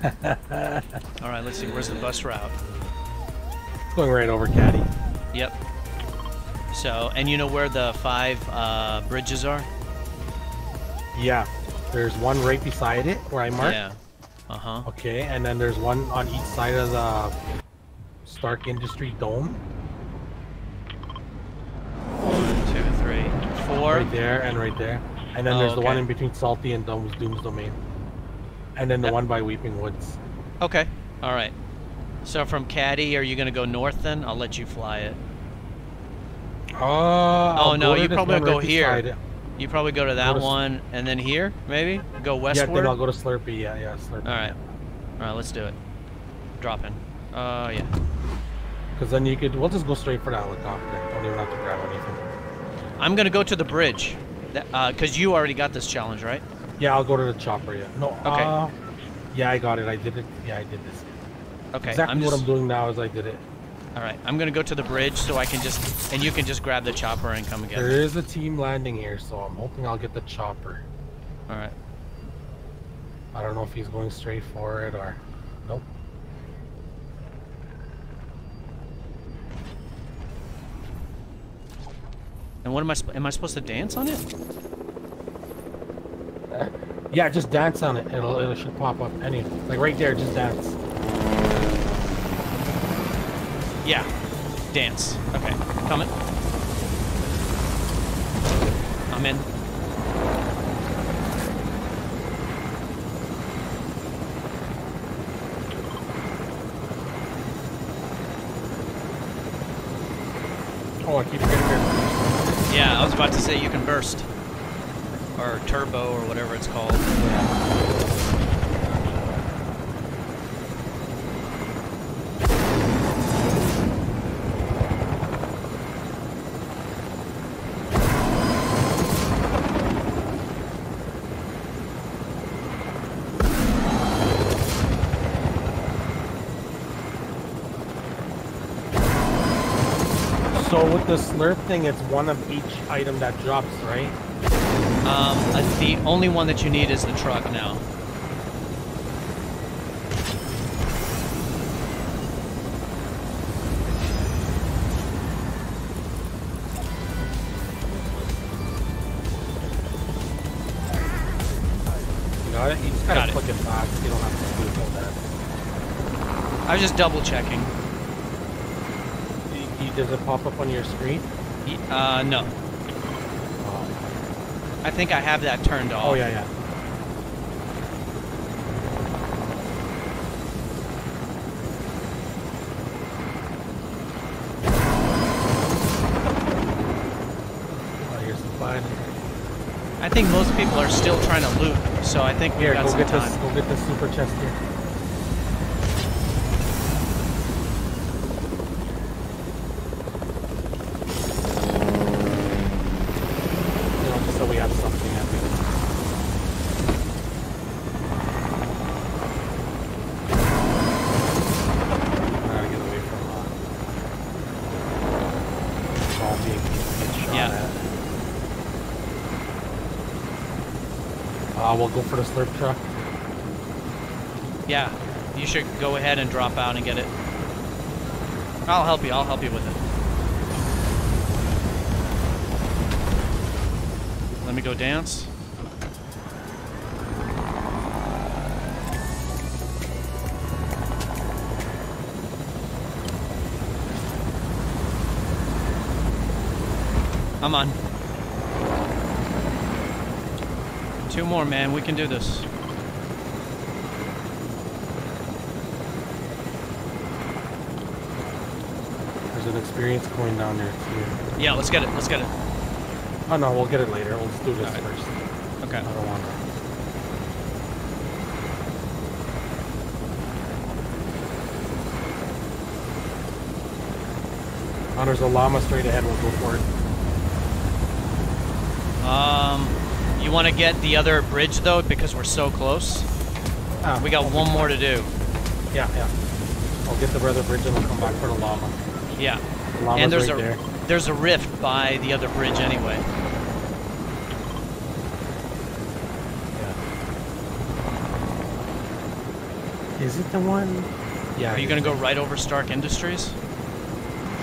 All right, let's see. Where's the bus route? Going right over Catty. Yep. So, and you know where the five uh, bridges are? Yeah. There's one right beside it where I marked. Yeah. Uh huh. Okay, and then there's one on each side of the Stark Industry Dome. One, two, three, four. Right there and right there. And then Oh, there's the one in between Salty and Doom's, Doom's Domain. And then the one by Weeping Woods. Okay. All right. So from Catty, are you gonna go north then? I'll let you fly it. Uh, I'll Oh, no, you probably go here. You probably go to that Go to one and then here, maybe? Go westward? Yeah, then I'll go to Slurpy. Yeah, yeah, Slurpy. All right. All right, let's do it. Drop in. Uh, yeah. Because then you could, we'll just go straight for the helicopter. Don't even have to grab anything. I'm gonna go to the bridge. That, uh, you already got this challenge, right? Yeah, I'll go to the chopper. Yeah. No. Okay. Uh, yeah, I got it. I did it. Yeah, I did this. Okay. exactly I'm what I'm doing now is I did it. All right. I'm gonna go to the bridge so I can just, and you can just grab the chopper and come again. There is a team landing here, so I'm hoping I'll get the chopper. All right. I don't know if he's going straight for it or. Nope. And what am I? sp- Am I supposed to dance on it? Yeah, just dance on it. It'll it should pop up. Any like right there, just dance. Yeah. Dance. Okay. Coming. I'm in. Oh, I keep getting there. Yeah, I was about to say you can burst. Or turbo or whatever it's called. So with the slurp thing, it's one of each item that drops, right? Um, the only one that you need is the truck now. You just gotta Got click it. You don't have to do all that. I was just double checking. Does it pop up on your screen? Uh, no. I think I have that turned off. oh yeah, yeah. Oh, the. I think most people are still trying to loot, so I think we've Here, got go some get time. this. Go get this super chest here. You know, just so we have something at least. I gotta get away from uh, all being get shot Yeah. at. Uh, we'll go for the slurp truck. Yeah, you should go ahead and drop out and get it. I'll help you. I'll help you with it. Let me go dance. I'm on. Two more, man. We can do this. There's an experience coin down there too. Yeah, let's get it. Let's get it. Oh no, we'll get it later. Let's do this Alright. first. Okay. I don't want to. Oh, there's a llama straight ahead. We'll go for it. Um, you want to get the other bridge though because we're so close. Ah, We got one more to do. Yeah, yeah. I'll get the other bridge and we'll come back for the llama. Yeah. The llama's and there's right a there. there's a rift by the other bridge anyway. Yeah. Is it the one? Yeah. Are you gonna go right over Stark Industries?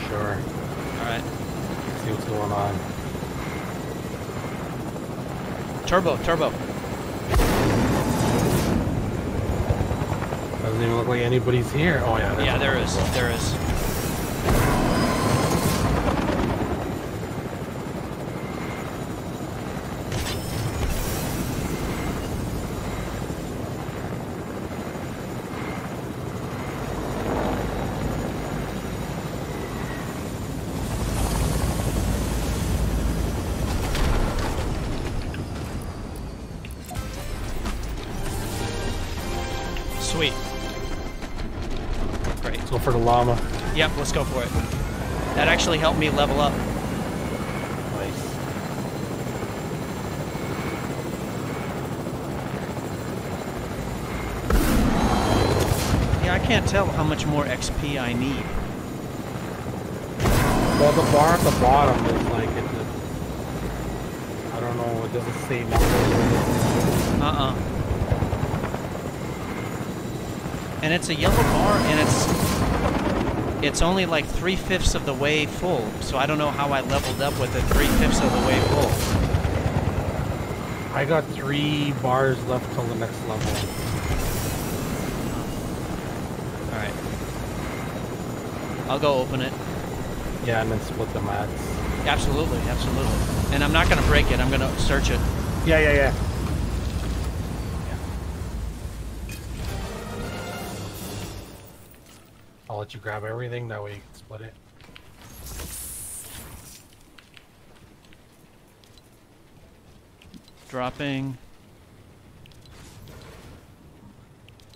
Sure. All right. See what's going on. Turbo, turbo. Doesn't even look like anybody's here. Oh yeah. Yeah, there is. There is. For the llama. Yep, let's go for it. That actually helped me level up. Nice. Yeah, I can't tell how much more XP I need. Well, the bar at the bottom is like it's I don't know. It doesn't say number. Uh-uh. And it's a yellow bar, and it's it's only like three fifths of the way full. So I don't know how I leveled up with it three fifths of the way full. I got three bars left till the next level. All right. I'll go open it. Yeah, and then split the mats. Absolutely, absolutely. And I'm not gonna break it. I'm gonna search it. Yeah, yeah, yeah. Let you grab everything, that way you can split it. Dropping.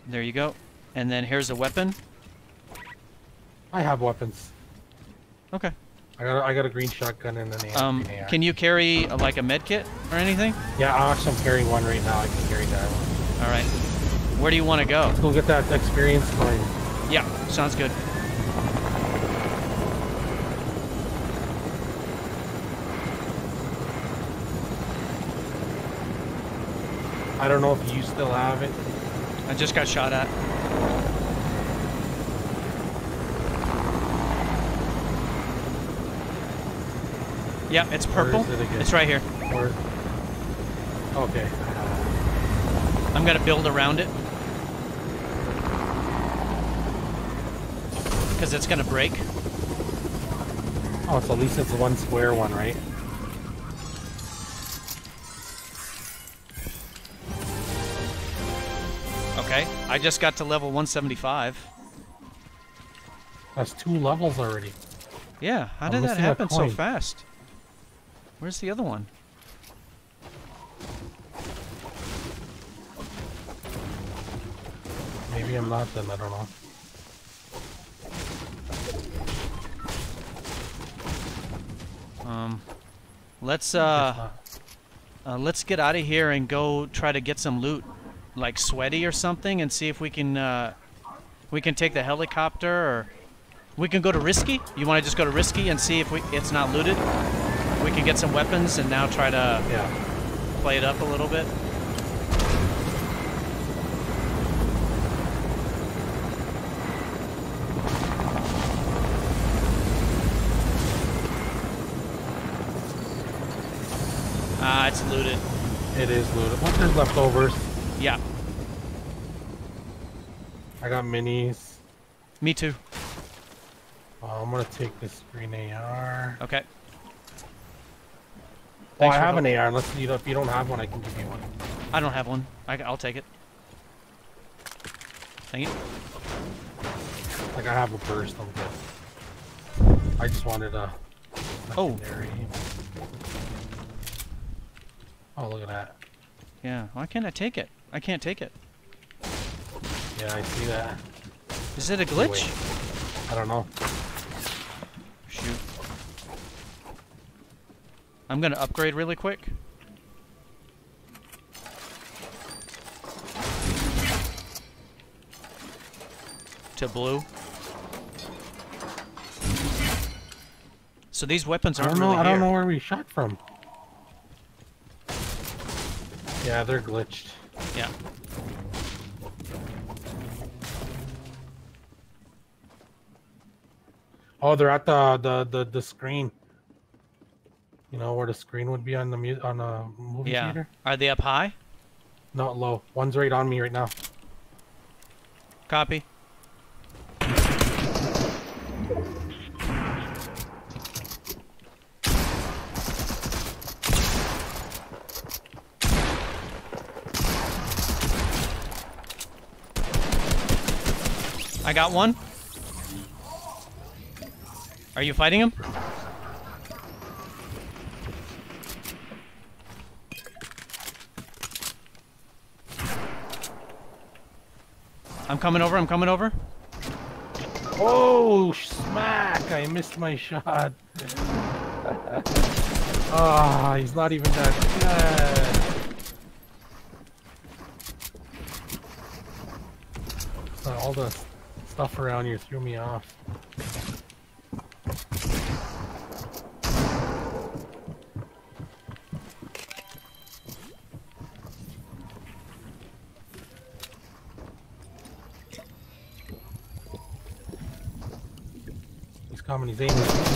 There you go. And then here's a weapon. I have weapons. Okay. I got a, I got a green shotgun and an. Um, AR. can you carry uh, like a med kit or anything? Yeah, I'm actually I'm carrying one right now. I can carry that one. All right. Where do you want to go? Let's go get that experience coin. Yeah, sounds good. I don't know if you still have it. I just got shot at. Yeah, it's purple. it? It's right here. Or okay. I'm gonna build around it. Because it's gonna break. Oh, so at least it's one square one, right? Okay. I just got to level 175. That's two levels already. Yeah, how I'm did that happen so fast? Where's the other one? Maybe I'm not then. I don't know. Um, let's uh, uh let's get out of here and go try to get some loot, like sweaty or something, and see if we can uh, we can take the helicopter or we can go to risky. You want to just go to risky and see if we it's not looted. We can get some weapons and now try to Yeah. play it up a little bit. Ah, it's looted. It is looted. What there's leftovers? Yeah, I got minis. me too. Uh, I'm gonna take this green AR. Okay. Oh, I have an AR. Unless you don't, if you don't have one, I can give you one. I don't have one. I, will take it. Thank you. Like I have a burst. I'm good. I just wanted a Oh. Oh, look at that. Yeah. Why can't I take it? I can't take it. Yeah, I see that. Is it a Wait. glitch? I don't know. Shoot. I'm gonna upgrade really quick. To blue. So these weapons aren't don't know. really I don't here. know where we shot from. Yeah, they're glitched. Yeah. Oh, they're at the the the, the screen. You know where the screen would be on the mu on a movie yeah. theater. Are they up high? Not low. One's right on me right now. Copy. Got one. Are you fighting him? I'm coming over, I'm coming over. Oh, smack! I missed my shot. Ah, he's not even that good. All the stuff around here threw me off. He's coming, he's aiming.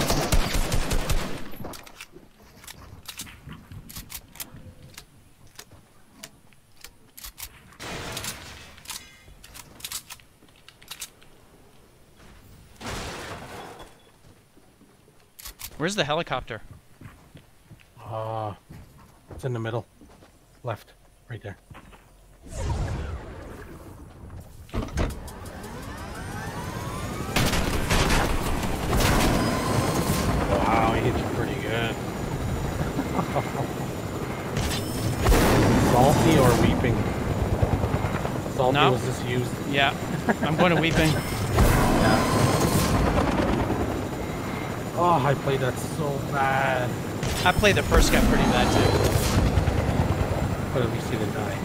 Where's the helicopter? Uh, it's in the middle. Left. Right there. Wow, he hit you pretty good. Salty or weeping? Salty No. was just used. Yeah, I'm going to Weeping. Oh, I played that so bad. I played the first guy pretty bad too. But at least he didn't die.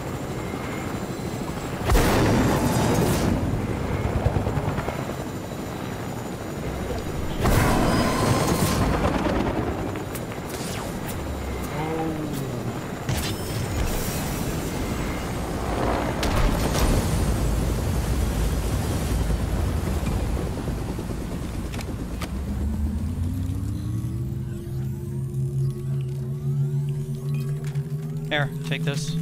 Take this.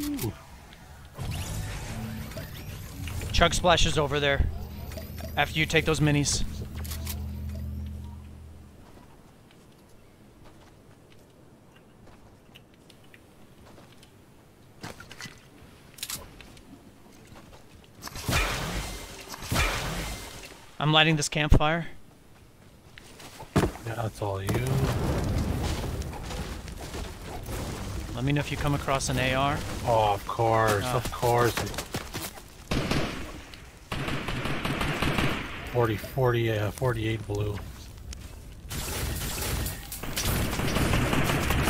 Ooh. Chug Splash is over there. After you take those minis. I'm lighting this campfire. Yeah, that's all you. Let me know if you come across an AR. Oh, of course, Oh. of course. 40, 40, uh, 48 blue.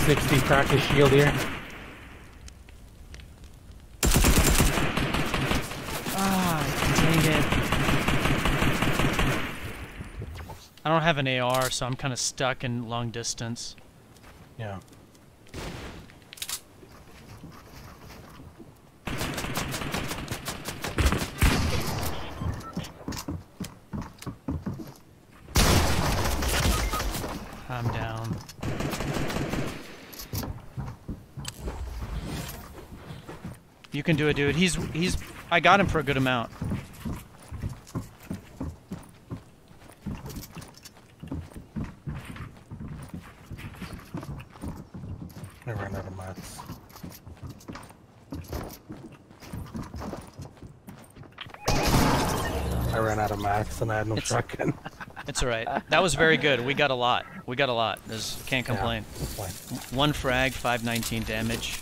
60 practice shield here. Ah, dang it. I don't have an AR, so I'm kind of stuck in long distance. Yeah. I'm down. You can do it, dude. He's he's. I got him for a good amount. I ran out of mats. I ran out of mats and I had no It's- shotgun. It's all right. That was very good. We got a lot. We got a lot. There's can't complain. fine. One frag, 519 damage.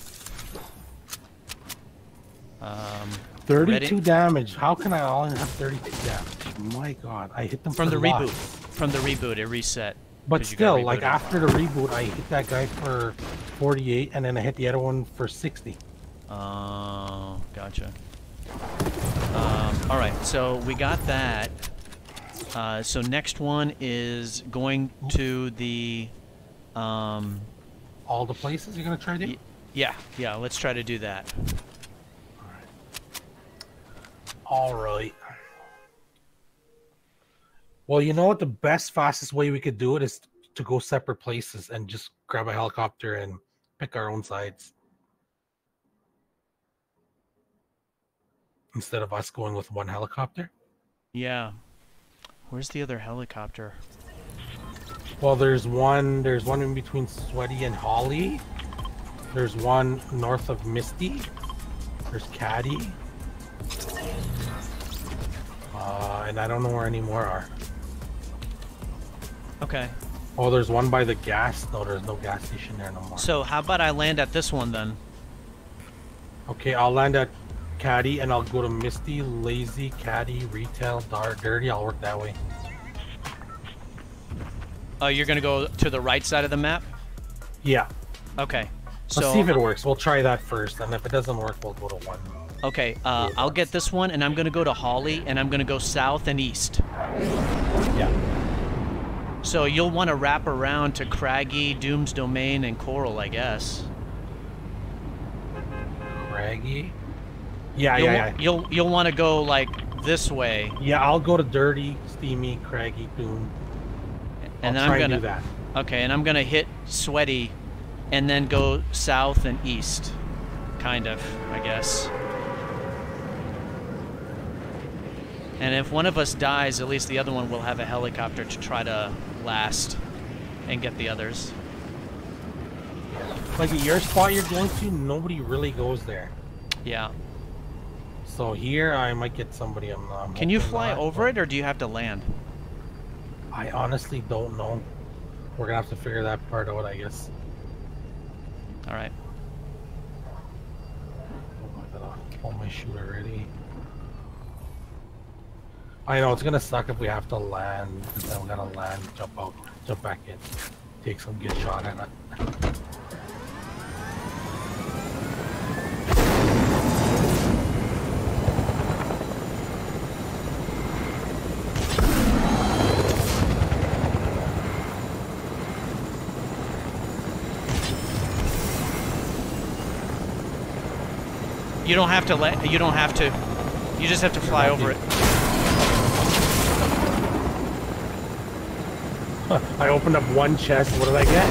Um, 32 Ready? damage. How can I only have 32 damage? My god, I hit them from for the reboot. From the reboot, it reset. But still, like after the reboot, I hit that guy for 48, and then I hit the other one for 60. Oh, gotcha. Um, all right, so we got that. Uh, so next one is going to the. Um, All the places you're gonna try to? yeah, yeah. Let's try to do that. All right. Well, you know what? The best, fastest way we could do it is to go separate places and just grab a helicopter and pick our own sides. Instead of us going with one helicopter. Yeah. Where's the other helicopter? Well, there's one. There's one in between Sweaty and Holly. There's one north of Misty. There's Catty. Uh, and I don't know where any more are. Okay. Oh, there's one by the gas. No, there's no gas station there no more. So how about I land at this one then? Okay, I'll land at Catty and I'll go to Misty, Lazy, Catty, Retail, Dar Dirty. I'll work that way. Oh, you're gonna go to the right side of the map? Yeah. Okay. Let's So see if it works. We'll try that first, and if it doesn't work, we'll go to one. Okay, uh, I'll get this one, and I'm gonna go to Holly, and I'm gonna go south and east. Yeah. So you'll want to wrap around to Craggy, Doom's Domain, and Coral, I guess. Craggy. Yeah, You'll, yeah, yeah. You'll you'll want to go like this way, Yeah, I'll go to Dirty, Steamy, Craggy, Doom. and I'll then try I'm gonna do that. okay, and I'm gonna hit Sweaty, and then go south and east, kind of, I guess. And if one of us dies, at least the other one will have a helicopter to try to last and get the others. Like at your spot you're going to, nobody really goes there. Yeah. So here I might get somebody. I'm. I'm Can you fly not, over it, or do you have to land? I honestly don't know. We're gonna have to figure that part out, I guess. All right. Oh, I gotta pull my uh, shooter ready. I know it's gonna suck if we have to land, and then we gotta land, jump out, jump back in, take some good shot at it. You don't have to let. You don't have to. You just have to fly over it. I opened up one chest. What did I get?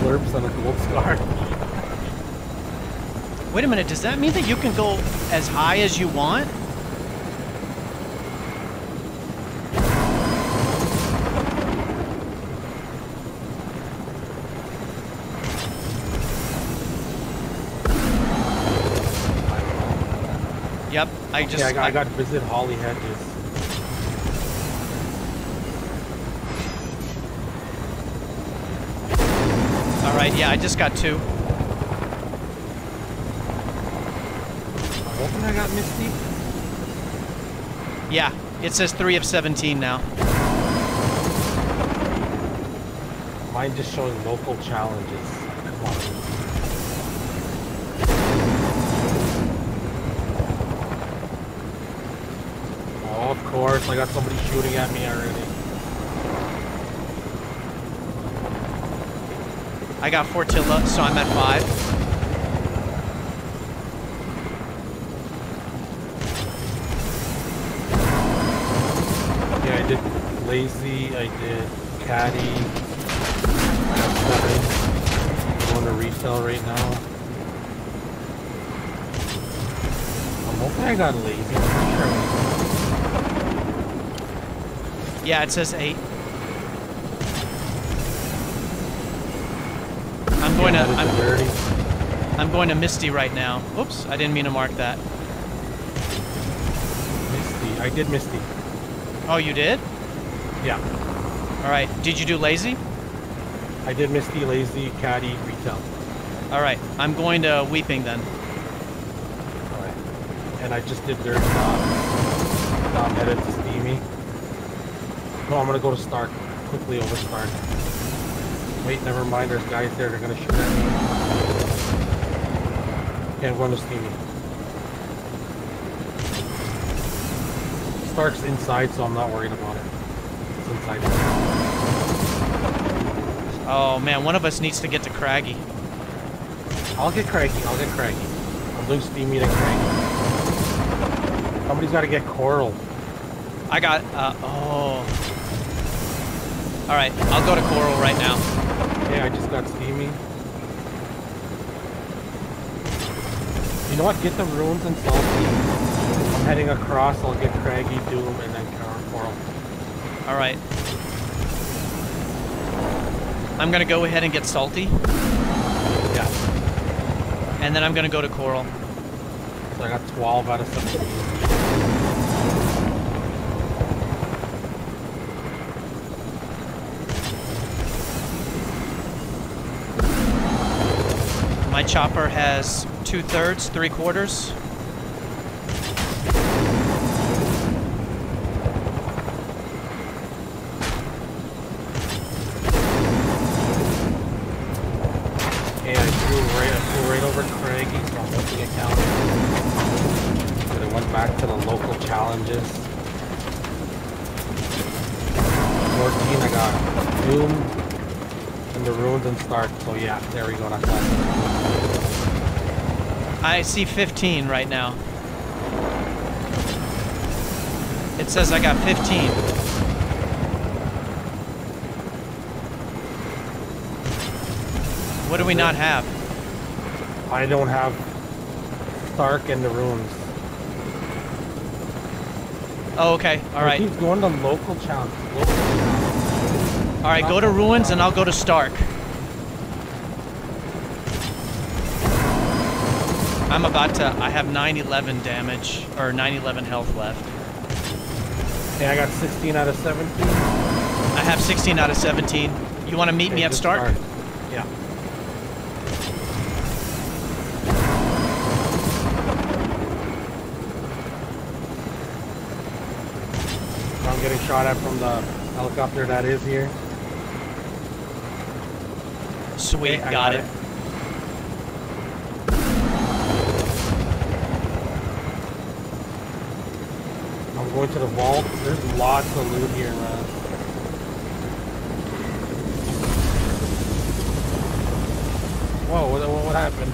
Slurps and a gold scar. Wait a minute. Does that mean that you can go as high as you want? Yep. I just. yeah, I got, I got to visit Holly Hedges. Right. Yeah. I just got two. Hoping I got Misty. Yeah. It says three of 17 now. Mine just showing local challenges. Come on. Oh, of course, I got somebody shooting at me already. I got four Fortilla, so I'm at five. Yeah, I did Lazy, I did Catty. I got seven. Going to resell right now. I'm hoping I got Lazy. I'm sure Yeah, it says eight. I'm going to. Yeah, that is I'm. I'm going to Misty right now. Oops, I didn't mean to mark that. Misty. I did Misty. Oh, you did? Yeah. All right. Did you do lazy? I did Misty, Lazy, Catty, Retail. All right. I'm going to Weeping then. Alright. And I just did Dirt. Now I'm headed to Steamy. No, I'm gonna go to Stark. Quickly over Stark. Wait, never mind. There's guys there. They're gonna shoot at me. I'm going to Steamy. Stark's inside, so I'm not worried about it. It's inside. Oh man, one of us needs to get to Craggy. I'll get Craggy. I'll get Craggy. I'm doing Steamy and Craggy. Somebody's got to get Coral. I got, uh, oh. Alright, I'll go to Coral right now. Yeah, I just got steamy. You know what? Get the Ruins and salty. I'm heading across. I'll get Craggy, Doom, and then Coral. Coral. Alright. I'm gonna go ahead and get Salty, Yeah. and then I'm gonna go to Coral. So I got 12 out of 17. I threw right I flew right over Craig's wrong thing account. I got Doom and the Ruins and Stark. So yeah, there we go. I see 15 right now. It says I got 15. What do we not have? I don't have Stark and the Ruins. Oh, okay. All right. He's going to local challenge. Local challenge. All right, go to Ruins and I'll go to Stark. I'm about to. I have 911 damage or 911 health left. Yeah, I got 16 out of 17. I have 16 out of 17. You want to meet me Okay, at just Stark? Yeah. I'm getting shot at from the helicopter that is here. Sweet, Okay, got, got it. it. I'm going to the vault. There's lots of loot here, man. Whoa, what, what, what happened?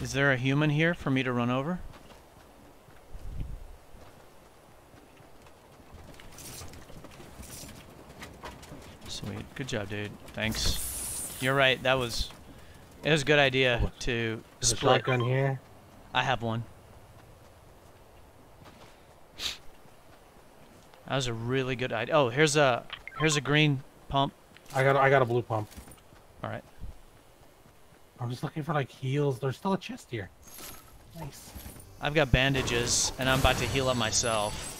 Is there a human here for me to run over? Sweet. Good job, dude. Thanks. You're right. That was it was a good idea to There's a split. shotgun here. I have one. That was a really good idea. Oh, here's a here's a green pump. I got I got a blue pump. All right. I'm just looking for like heals. There's still a chest here. Nice. I've got bandages and I'm about to heal up myself.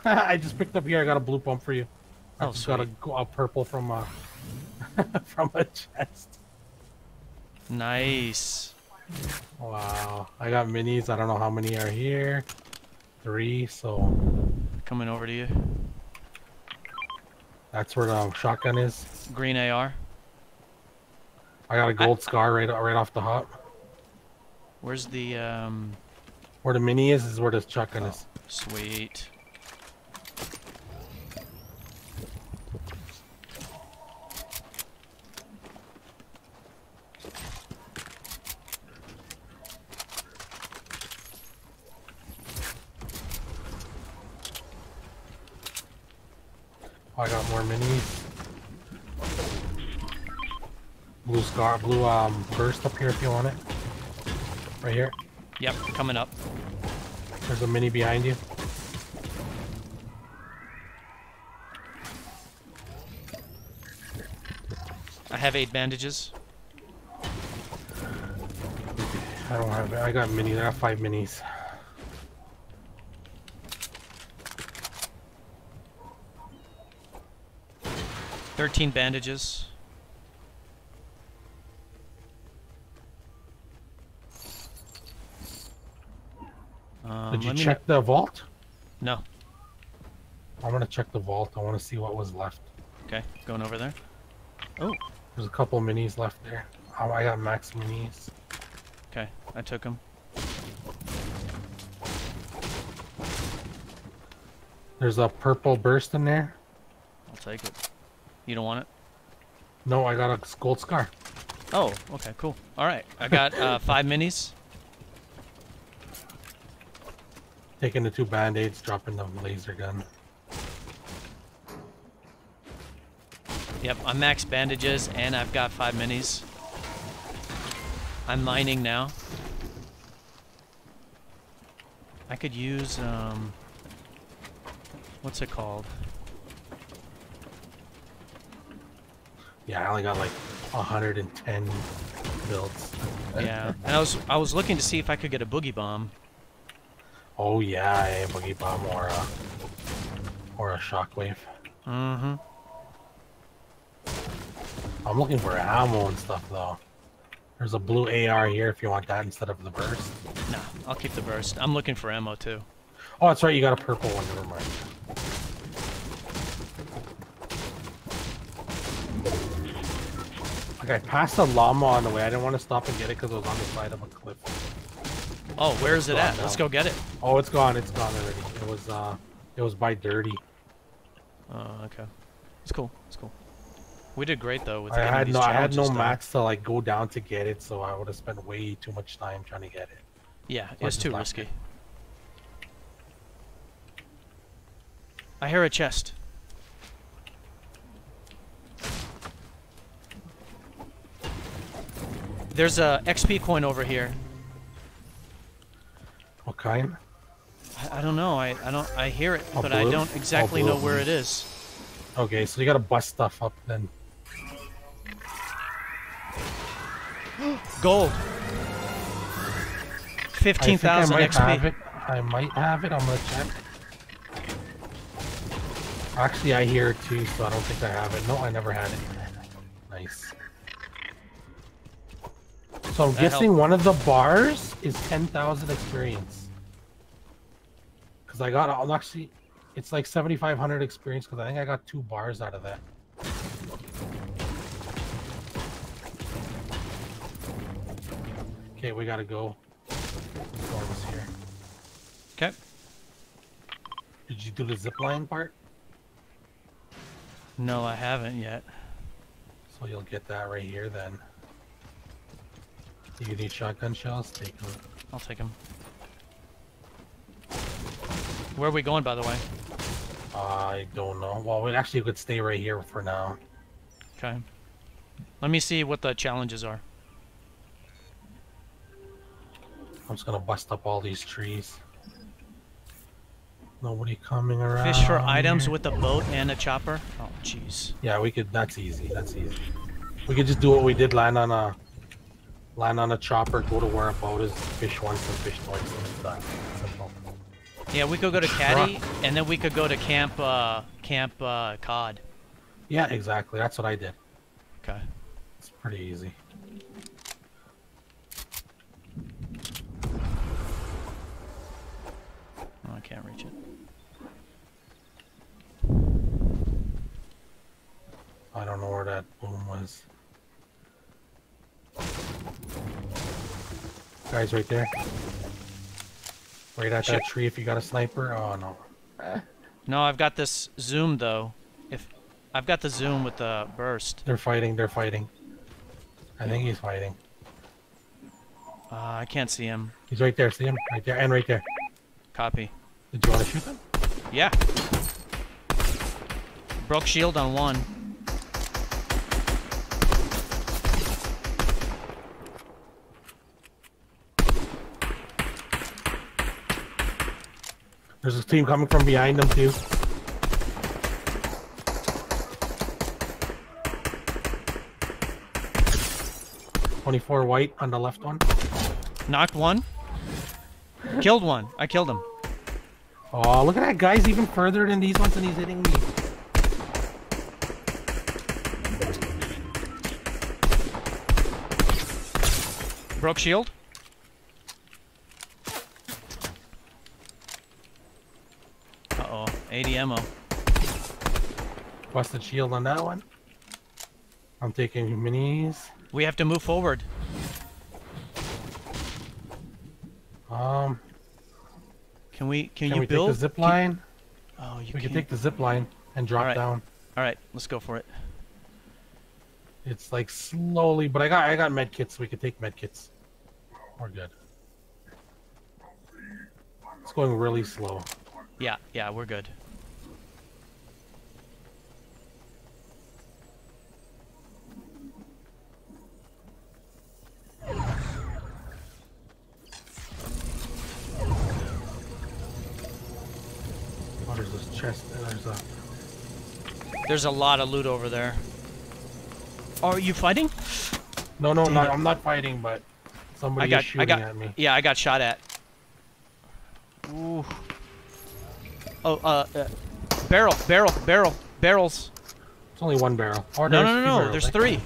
I just picked up here. I got a blue pump for you. I Oh, just got a, a purple from a from a chest. Nice. Wow. I got minis. I don't know how many are here. Three. So Coming over to you. that's where the shotgun is. Green AR. I got a gold scar right right off the hop. Where's the um Where the mini is is where the shotgun is. sweet. Oh, I got more minis. Blue scar, blue um burst up here if you want it. Right here. Yep, coming up. There's a mini behind you. I have eight bandages. I don't have. I got minis. I got five minis. Thirteen bandages. Um, Did you check the vault? No. I'm gonna check the vault. I want to see what was left. Okay, going over there. Oh, There's a couple minis left there. Oh, I got max minis. okay. I took them. There's a purple burst in there. I'll take it. You don't want it? No, I got a gold scar. Oh, okay, cool. All right, I got uh, five minis. Taking the two band-aids, dropping the laser gun. Yep, I'm max bandages and I've got five minis. I'm mining now. I could use, um, what's it called? Yeah, I only got like 110 builds. Yeah, and I was I was looking to see if I could get a boogie bomb. Oh yeah, a boogie bomb or a or a shockwave. Mm-hmm. I'm looking for ammo and stuff though. There's a blue AR here if you want that instead of the burst. No, I'll keep the burst. I'm looking for ammo too. Oh, that's right. You got a purple one. Never mind. Okay, I passed a llama on the way. I didn't want to stop and get it because it was on the side of a cliff. Oh, where is it at? now. Let's go get it. Oh, it's gone. It's gone already. It was uh, it was by dirty. Oh, okay. It's cool. It's cool. We did great though with I had no, I had no mats to like go down to get it, so I would have spent way too much time trying to get it. Yeah, I it's just too risky. it. I hear a chest. There's a XP coin over here. What kind? I, I don't know. I, I don't. I hear it, but I don't exactly know where it is. Okay, so you gotta bust stuff up then. Gold. Fifteen thousand I think I might have XP. it. I might have it. I'm gonna check. Actually, I hear it too, so I don't think I have it. No, I never had it. Nice. So I'm That guessing helped. one of the bars is 10,000 experience. Because I got, I'll actually, it's like 7,500 experience because I think I got two bars out of that. Okay, we gotta go. Okay. Did you do the zip line part? No, I haven't yet. So you'll get that right here then. You need shotgun shells? Take them. I'll take them. Where are we going, by the way? I don't know. Well, we actually could stay right here for now. Okay. Let me see what the challenges are. I'm just gonna bust up all these trees. Nobody coming around. Fish for items with a boat and a chopper. Oh, jeez. Yeah, we could. That's easy. That's easy. We could just do what we did. Land on a, land on a chopper. Go to where a boat is. Fish once and fish twice. And done. Simple. Yeah, we could go to Catty, and then we could go to Camp uh, Camp uh, Cod. Yeah, exactly. That's what I did. Okay. It's pretty easy. Oh, I can't reach it. I don't know where that boom was. Guys, right there. Right at Shit. that tree. If you got a sniper. Oh no. No, I've got this zoom though. If I've got the zoom with the burst. They're fighting. They're fighting. I think he's fighting. Uh, I can't see him. He's right there. See him? Right there. And right there. Copy. Did you want to shoot him? Yeah. Broke shield on one. There's a team coming from behind them too. Twenty-four white on the left one. Knocked one. Killed one. I killed him. Oh, look at that guy's even further than these ones, and he's hitting me. Broke shield. Uh oh. 80 ammo. Busted shield on that one. I'm taking minis. We have to move forward. Um, Can we? Can, can, you we build? take the zip can- line? oh, you We can. can take the zip line and drop Alright. down. All right, let's go for it. It's like slowly, but I got I got med kits. We could take med kits. We're good. It's going really slow. Yeah, yeah, we're good. Oh, there's this chest. and There's a. There's a lot of loot over there. Are you fighting? No, no, Damn not. I'm not fighting, but somebody I got, is shooting I got, at me. yeah, I got shot at. Ooh. Oh, uh, uh, barrel, barrel, barrel, barrels. It's only one barrel. Or No, no, no, no. There's eh? three.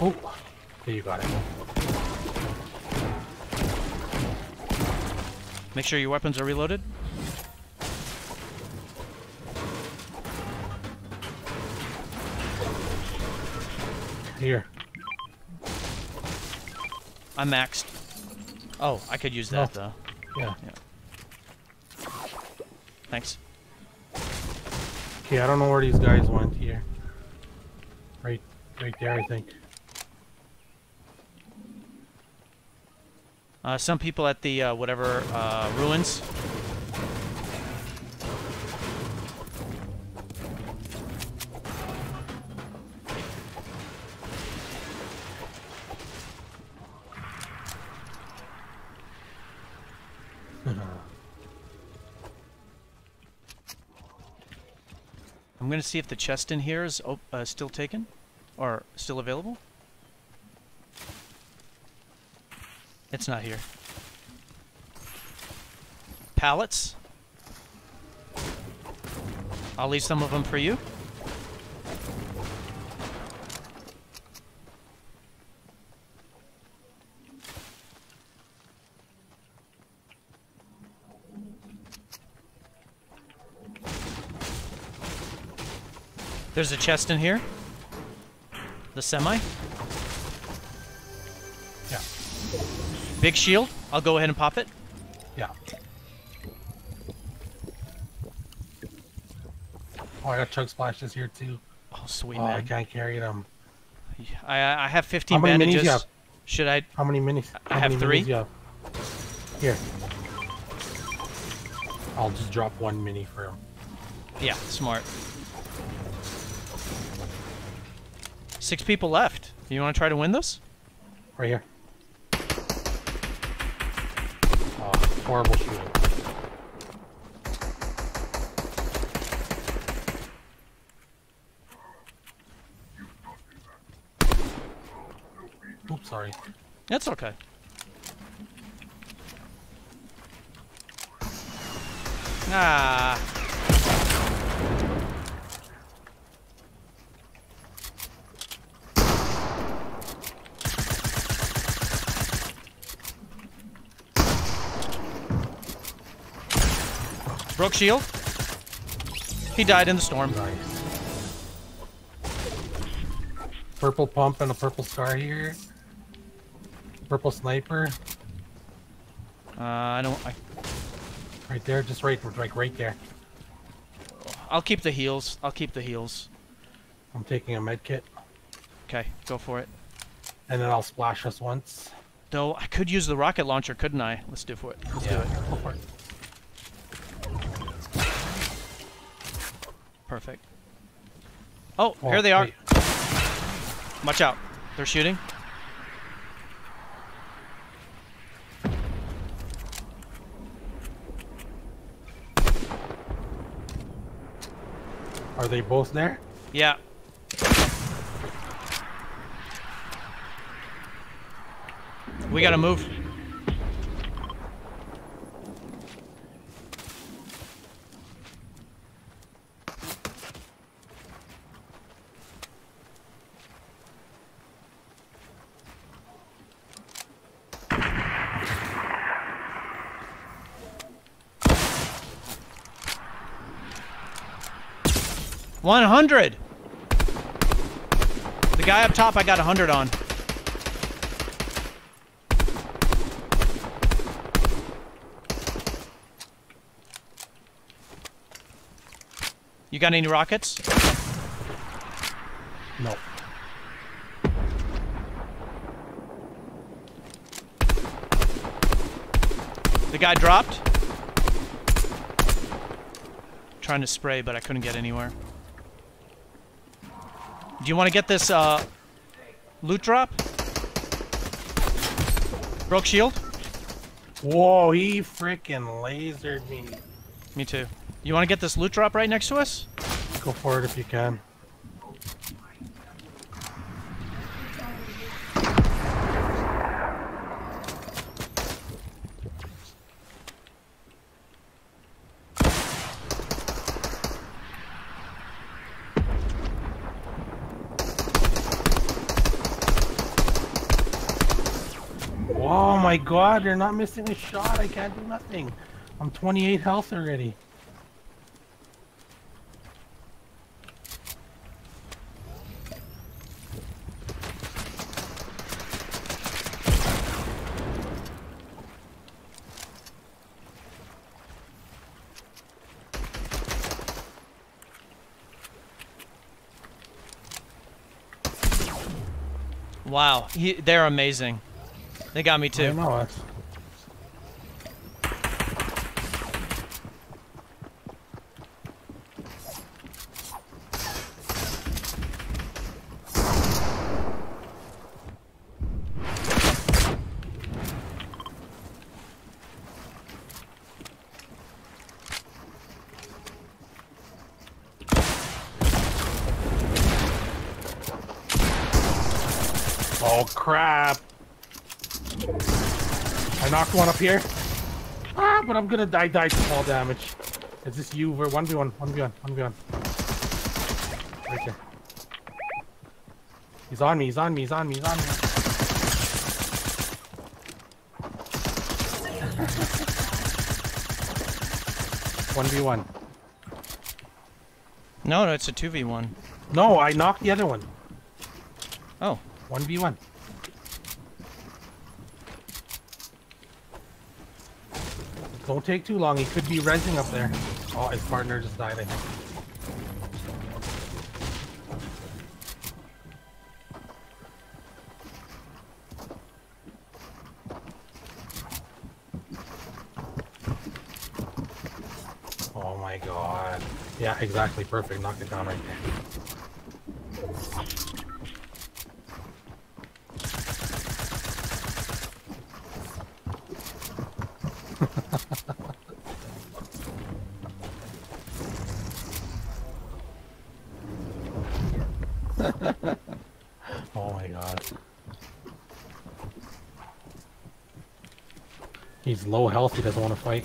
Oh, okay, you got it. Make sure your weapons are reloaded. Here. I'm maxed. Oh, I could use that though. Yeah. Thanks. Okay, I don't know where these guys went here. Right, right there, I think. Uh, some people at the uh, whatever uh, ruins. Gonna see if the chest in here is uh, still taken, or still available. It's not here. Pallets. I'll leave some of them for you. There's a chest in here. The semi. Yeah, Big shield. I'll go ahead and pop it. yeah. Oh, I got chug splashes here too. Oh, sweet Oh, I can't carry them. I, I have 15 How many minis bandages. you have? Should I? How many minis? I have many three. minis you have? Here. I'll just drop one mini for him. Yeah, smart. Six people left. You want to try to win this? Right here. Oh, horrible shooting. Oops, sorry. That's okay. Ah. Broke shield. He died in the storm. Nice. Purple pump and a purple scar here. Purple sniper. Uh, I don't. I, Right there, just right, like right there. I'll keep the heals. I'll keep the heals. I'm taking a med kit, Okay, go for it. and then I'll splash us once. Though I could use the rocket launcher, couldn't I? Let's do for it. Let's do it. Perfect. Oh, Oh, here they are. wait. Watch out. They're shooting. Are they both there? Yeah. We gotta move. 100! The guy up top I got 100 on. You got any rockets? No. The guy dropped. Trying to spray, but I couldn't get anywhere. Do you want to get this uh, loot drop? Broke shield? Whoa, he freaking lasered me. Me too. You want to get this loot drop right next to us? Go for it if you can. Oh my god, you're not missing a shot. I can't do nothing. I'm 28 health already. Wow, he, they're amazing. They got me too. know it. Oh crap! One up here. Ah, but I'm gonna die, die to fall damage. Is this you? We're 1v1, 1v1, 1v1. Right there. He's on me, he's on me, he's on me, he's on me. One v one. No, no, it's a 2v1. No, I knocked the other one. Oh, One v one. Don't take too long. He could be resing up there. Oh, his partner just died. I think. Oh my god. Yeah, exactly. Perfect. Knocked it down right there. Oh my god. He's low health, he doesn't want to fight.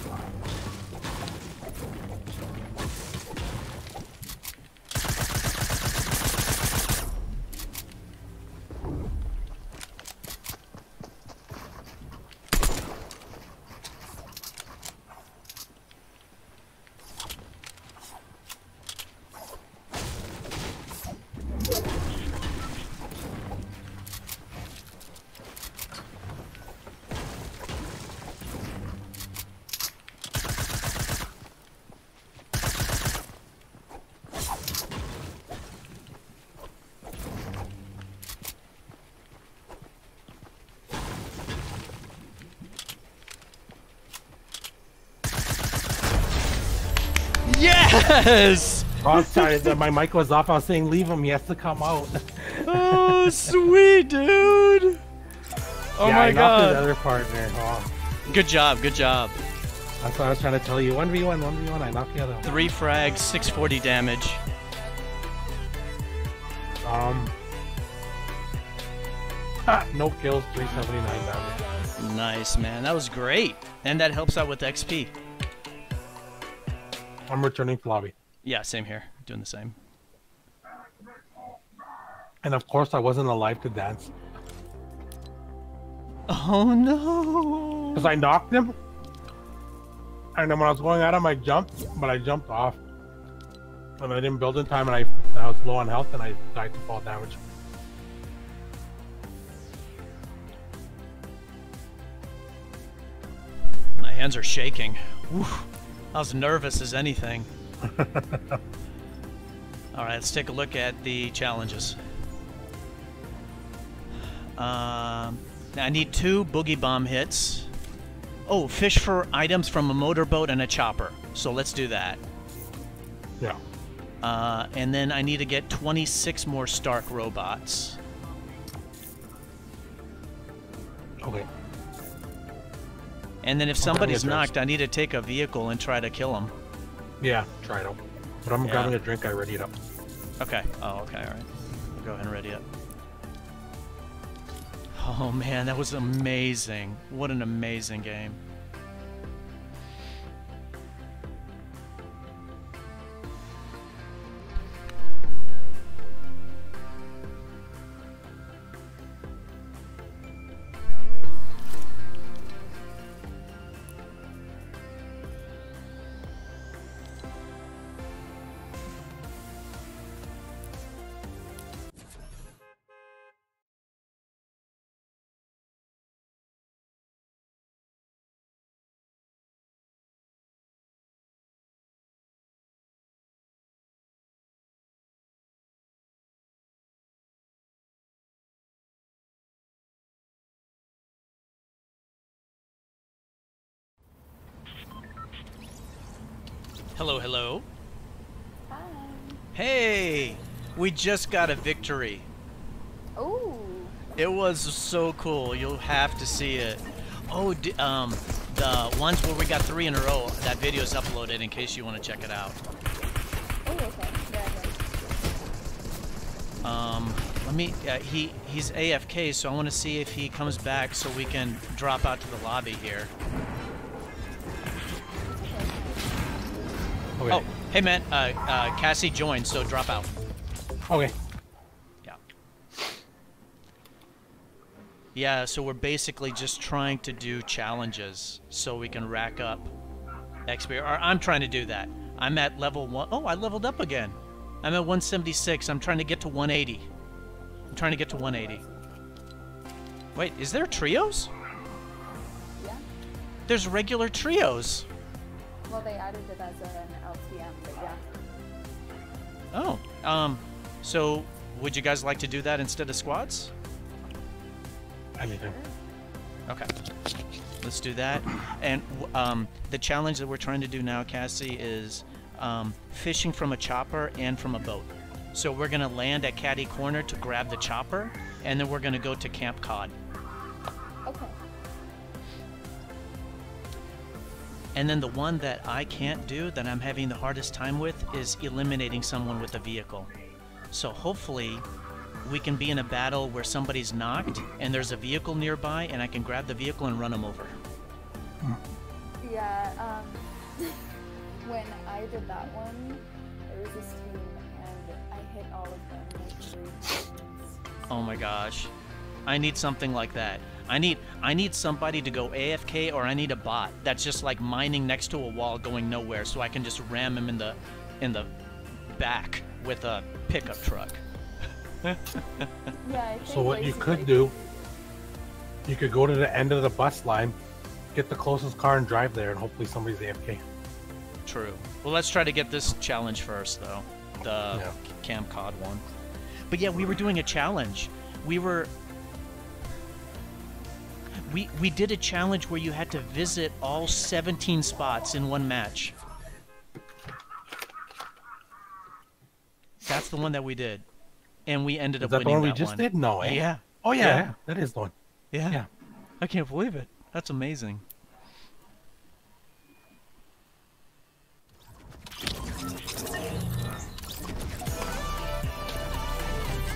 Yes! Oh, sorry, that my mic was off. I was saying leave him, he has to come out. oh, sweet dude! Oh yeah, my I knocked god! His other partner. Oh, Good job, good job. that's what I was trying to tell you. 1v1, 1v1, I knocked the other one. Three frags, 640 damage. Um. Ha, no kills, 379 damage. Nice, man. That was great. And that helps out with XP. I'm returning to lobby. Yeah, same here. Doing the same. And of course, I wasn't alive to dance. Oh no! Because I knocked him. And then when I was going at him, I jumped, but I jumped off. And I didn't build in time, and I, I was low on health, and I died to fall damage. My hands are shaking. Whew. I was nervous as anything. All right, let's take a look at the challenges. Um, I need two boogie bomb hits. Oh, fish for items from a motorboat and a chopper. So let's do that. Yeah. Uh, and then I need to get 26 more Stark robots. Okay. And then if somebody's grabbing a dress. knocked, I need to take a vehicle and try to kill them. Yeah, try it out. But I'm Yeah. grabbing a drink. I ready it up. Okay. Oh, okay. All right. Go ahead and ready up. Oh man, that was amazing. What an amazing game. Hello, hello. Hi. Hey, we just got a victory. Ooh. It was so cool. You'll have to see it. Oh, d- um, the ones where we got three in a row. That video is uploaded in case you want to check it out. Oh, okay. Yeah, yeah. Um, let me. Uh, he he's AFK, so I want to see if he comes back so we can drop out to the lobby here. Okay. Oh, hey man, uh, uh, Cassie joined, so drop out. Okay. Yeah. Yeah, so we're basically just trying to do challenges so we can rack up XP. Or I'm trying to do that. I'm at level one. Oh, I leveled up again. I'm at 176. I'm trying to get to 180. I'm trying to get to 180. Wait, is there trios? Yeah. There's regular trios. Well, they added it as an LTM, but yeah. Oh, um, so would you guys like to do that instead of squads? Anything. Okay. Let's do that. And um, the challenge that we're trying to do now, Cassie, is um, fishing from a chopper and from a boat. So we're going to land at Catty Corner to grab the chopper, and then we're going to go to Camp Cod. And then the one that I can't do, that I'm having the hardest time with, is eliminating someone with a vehicle. So hopefully, we can be in a battle where somebody's knocked and there's a vehicle nearby, and I can grab the vehicle and run them over. Yeah, um, when I did that one, there was this team, and I hit all of them like. Oh my gosh. I need something like that. I need I need somebody to go AFK or I need a bot that's just like mining next to a wall going nowhere so I can just ram him in the in the back with a pickup truck. Yeah, So what you basically- could do, you could go to the end of the bus line, get the closest car and drive there, and hopefully somebody's AFK. True. Well, let's try to get this challenge first though. The Yeah. Camp Cod one. But yeah, we were doing a challenge. We were we we did a challenge where you had to visit all 17 spots in one match. That's the one that we did. And we ended Is up that the winning one we just one. did? No, eh? Yeah. Oh yeah, Yeah. yeah, that is the one. Yeah. Yeah. I can't believe it. That's amazing.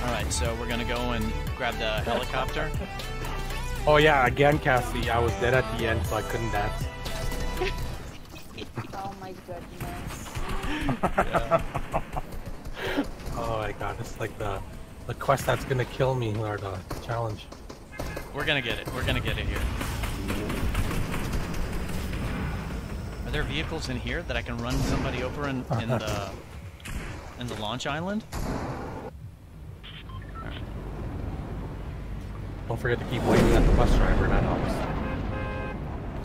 Alright, so we're gonna go and grab the helicopter. Oh yeah, again, Cassie. I was dead at the end, so I couldn't dance. Oh my goodness. Oh my god, it's like the the quest that's gonna kill me or the challenge. We're gonna get it. We're gonna get it here. Are there vehicles in here that I can run somebody over in, in the in the launch island? Don't forget to keep waving at the bus driver. That helps.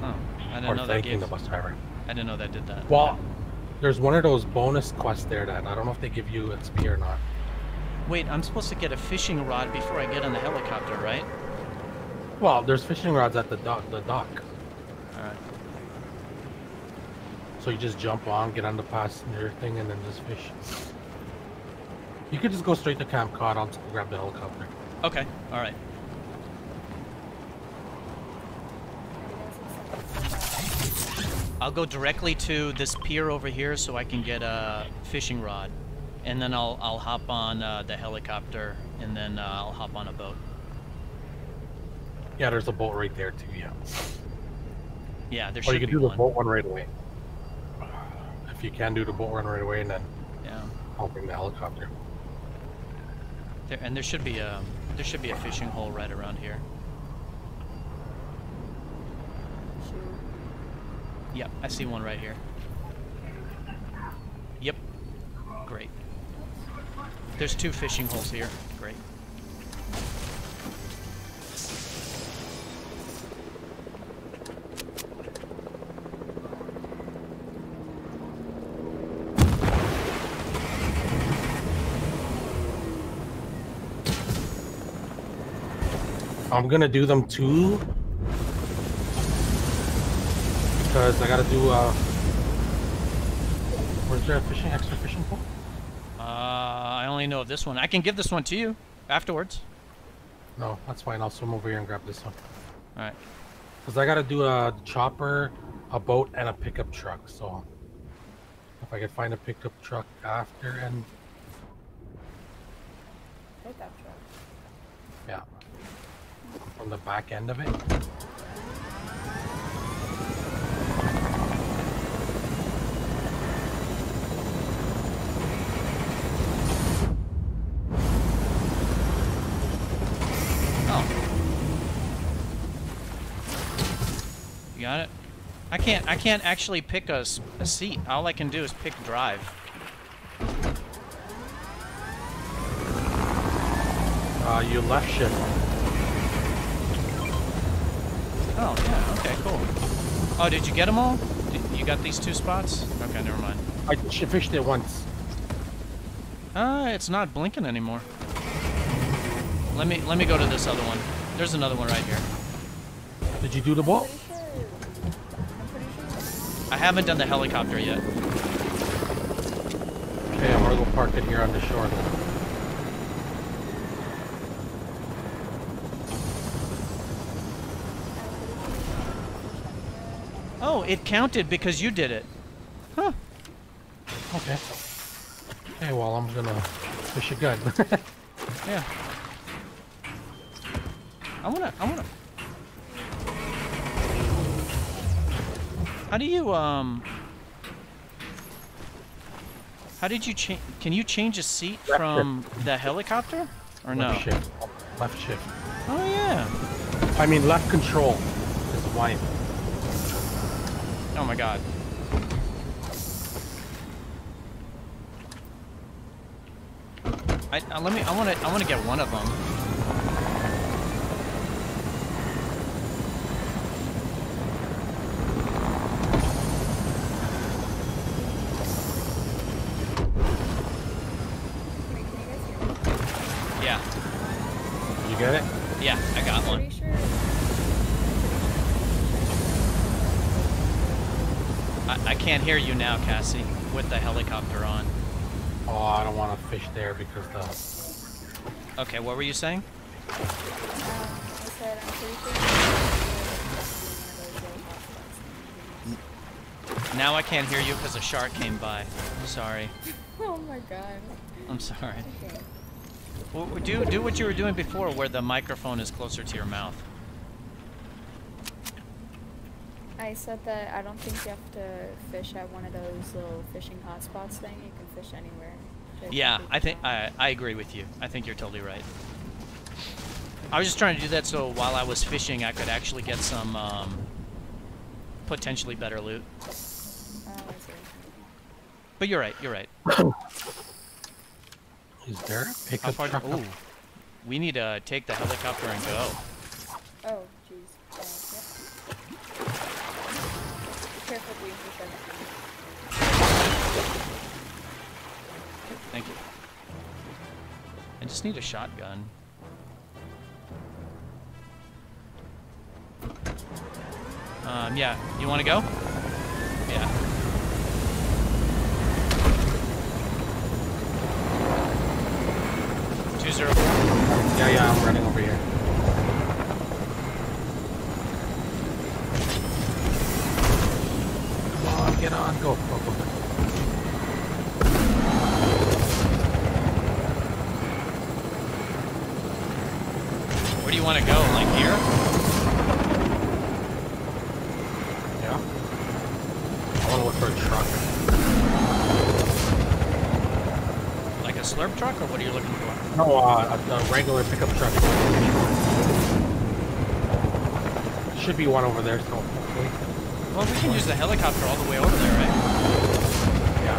Oh, I didn't Or know that thanking gave. the bus driver. I didn't know that did that. Well, there's one of those bonus quests there that I don't know if they give you XP or not. Wait, I'm supposed to get a fishing rod before I get on the helicopter, right? Well, there's fishing rods at the dock. The dock. Alright. So you just jump on, get on the passenger thing, and then just fish. You could just go straight to Camp Cod. I'll just grab the helicopter. Okay, alright. I'll go directly to this pier over here so I can get a fishing rod. And then I'll, I'll hop on uh, the helicopter and then uh, I'll hop on a boat. Yeah, there's a boat right there too. Yeah. Yeah, there Or should you be do the boat one right away. If you can do the boat one right away, and then Yeah. I'll bring the helicopter. There, and there should be a there should be a fishing hole right around here. Shoot. Yep, I see one right here. Yep. Great. There's two fishing holes here. Great. I'm gonna do them too. Because I gotta do, uh... Where's there a fishing, extra fishing pole? Uh, I only know of this one. I can give this one to you afterwards. No, that's fine. I'll swim over here and grab this one. All right. Because I gotta do a chopper, a boat, and a pickup truck, so... If I could find a pickup truck after and... Pickup truck. Yeah. From the back end of it. Got it? I can't I can't actually pick a, a seat. All I can do is pick drive. Uh, you left shift. Oh, yeah. Okay, cool. Oh, did you get them all? Did, you got these two spots? Okay, never mind. I sh- fished it once. Uh, it's not blinking anymore. Let me let me go to this other one. There's another one right here. Did you do the boat? I haven't done the helicopter yet. Okay, I'm gonna go park it here on the shore then. Oh, it counted because you did it. Huh. Okay. Okay, well, I'm gonna fish a gun. Yeah. I wanna, I wanna. How do you, um... How did you change, can you change a seat Left from the helicopter? Or no? Left shift. Left shift. Oh yeah. I mean, left control is blind. Oh my god. I, uh, let me, I wanna, I wanna get one of them. Wait, can you guys hear me? Yeah, You get it? yeah, I got I'm one. pretty sure. I, I can't hear you now, Cassie, with the helicopter on. Oh, I don't want to fish there because the Okay, what were you saying? Um, I said I'm pretty sure. Now I can't hear you because a shark came by. Sorry. Oh my god. I'm sorry. Okay. Well, do do what you were doing before, where the microphone is closer to your mouth. I said that I don't think you have to fish at one of those little fishing hotspots thing. You can fish anywhere. Yeah, I think. I I agree with you. I think you're totally right. I was just trying to do that so while I was fishing, I could actually get some um, potentially better loot. Oh, But you're right. You're right. is there a How pickup far? truck? Ooh, we need to take the helicopter and go. Oh, Careful, please. you Thank you. I just need a shotgun. Um, yeah. You want to go? Yeah. Two zero four. Yeah, yeah, I'm running over here. Come on, get on, go, go, go. go. Where do you want to go? Like here? Yeah. I want to look for a truck. Like a slurp truck, or what are you looking for? No, uh, a, a regular pickup truck. Should be one over there, so hopefully. Well, we can use the helicopter all the way over there, right? Yeah.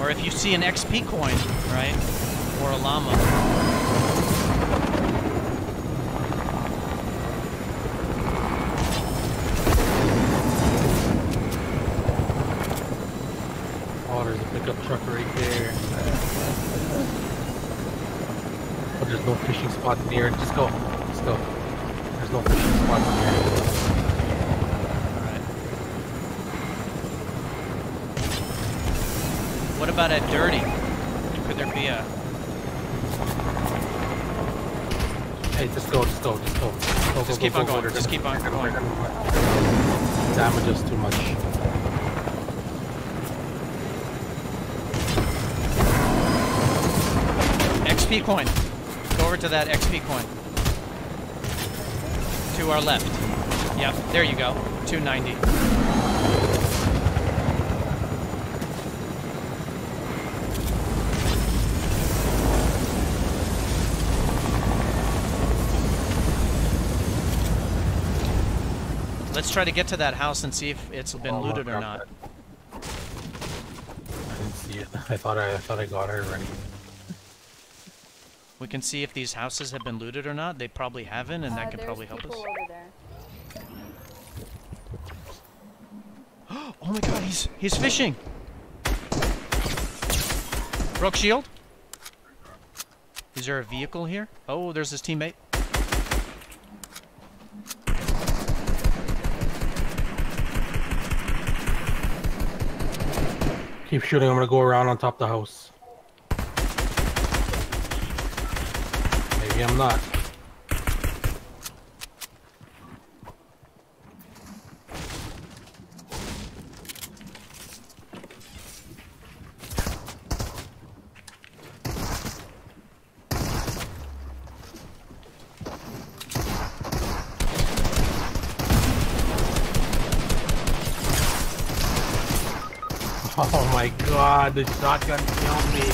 Or if you see an XP coin, right? Or a llama. Pickup truck right there. But there's no fishing spots near. Just. Just go. Go, go, Just keep go, on going, just keep on going. Damage is too much. XP coin. Go over to that XP coin. To our left. Yep, there you go. 290. Let's try to get to that house and see if it's been Oh, looted or crap. not. I didn't see it. I thought I, I thought I got her already. We can see if these houses have been looted or not. They probably haven't, and Uh, that can there's probably help us. over there. Oh my god, he's he's fishing. Broke shield. Is there a vehicle here? Oh, there's his teammate. Keep shooting. I'm gonna go around on top of the house. Maybe I'm not. Oh my god, the shotgun kill me.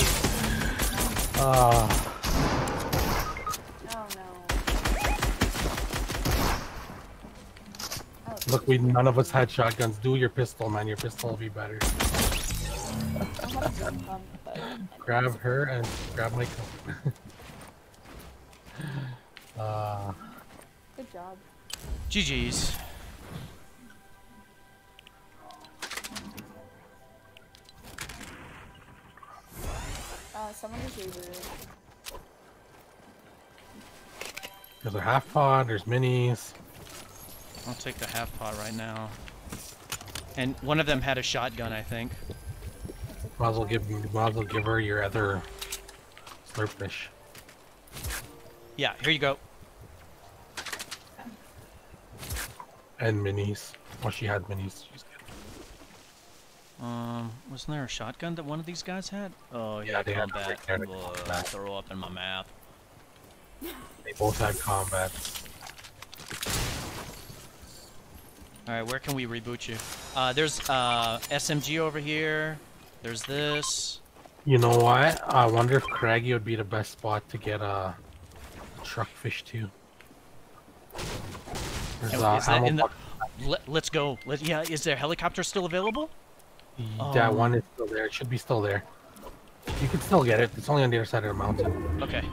Ah. Oh, Look, we none of us had shotguns. Do your pistol, man. Your pistol will be better. I have a gun pump, but I don't Grab her and grab my cup. uh, Good job. GG's. There's a half pot. There's minis. I'll take the half pot right now. And one of them had a shotgun, I think. Might as well give might as well give her your other slurpfish. Yeah, here you go. And minis. Well, she had minis. Um, wasn't there a shotgun that one of these guys had? Oh, Yeah, they had combat. there, combat. throw up in my mouth. They both had combat. All right, where can we reboot you? Uh, there's uh SMG over here. There's this. You know what? I wonder if Craggy would be the best spot to get a truck fish too. There's, uh, is that in the- Let, let's go. Let, yeah, is there helicopter still available? That Um, one is still there. It should be still there. You can still get it. It's only on the other side of the mountain. Okay.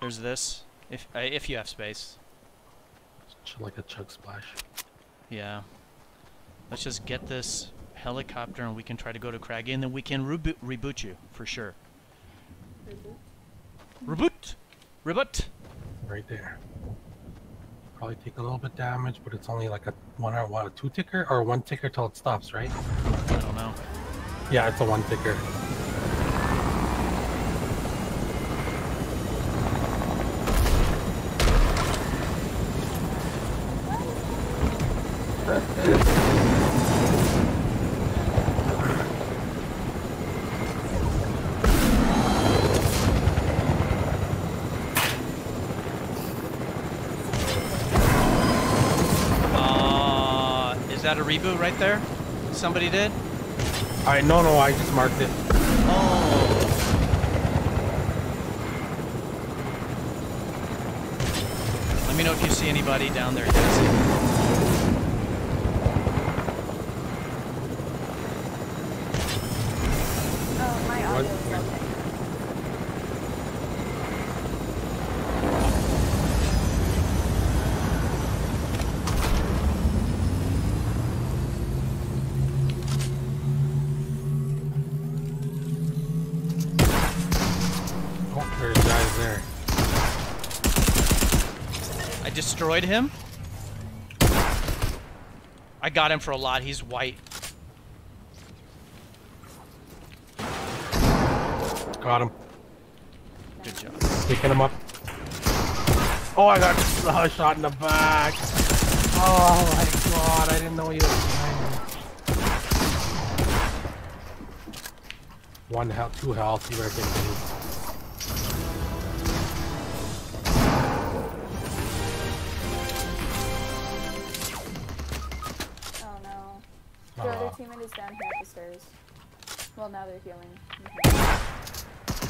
There's this. If uh, if you have space. It's like a chug splash. Yeah. Let's just get this helicopter and we can try to go to Craggy and then we can reboot, reboot you for sure. Reboot? Reboot! Reboot! Right there. Probably take a little bit damage, but it's only like a one or what a two ticker or one ticker till it stops, right? I don't know. Yeah, it's a one ticker. A reboot right there? Somebody did? Alright, no, no, I just marked it. Oh. Let me know if you see anybody down there. I destroyed him. I got him for a lot. He's white. Got him. Good job. Picking him up. Oh, I got uh, shot in the back. Oh my god, I didn't know he was behind me. One health, two health, you better get is down here at the stairs. Well, now they're healing. Mhm.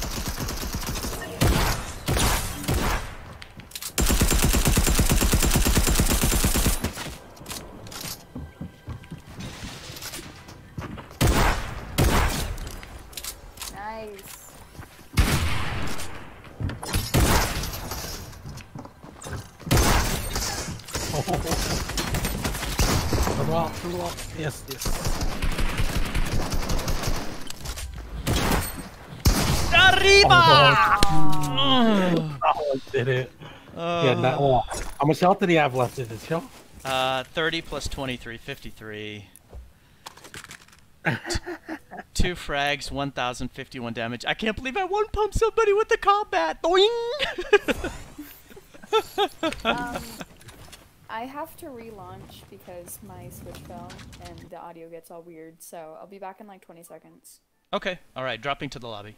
Nice. Come on, come on. Yes, yes. Arriba! Oh, I did it. yeah, that, oh, how much health did he have left in this show? Uh, 30 plus 23, 53. Two frags, 1,051 damage. I can't believe I one pump somebody with the combat. Boing! Um, I have to relaunch because my switch fell and the audio gets all weird. So I'll be back in like 20 seconds. okay, alright, dropping to the lobby.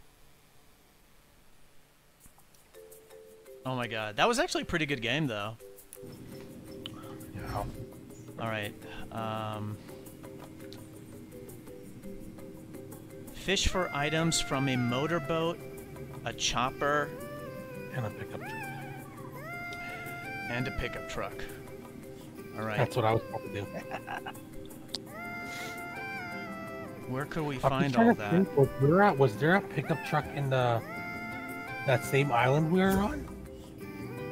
Oh my god, that was actually a pretty good game though. Yeah. Alright, um... Fish for items from a motorboat, a chopper, And a pickup truck. and a pickup truck. Alright, That's what I was going to do. where could we find all that? think, Was there, a, was there a pickup truck in the that same island we were on?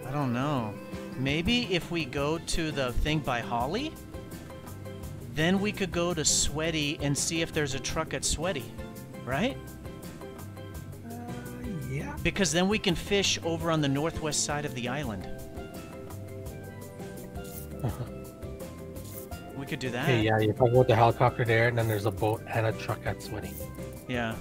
I don't know. Maybe if we go to the thing by Holly, then we could go to Sweaty and see if there's a truck at Sweaty, right? Uh, yeah. Because then we can fish over on the northwest side of the island. We could do that. Okay, yeah, you talk about the helicopter there, and then there's a boat and a truck at Sweaty. Yeah.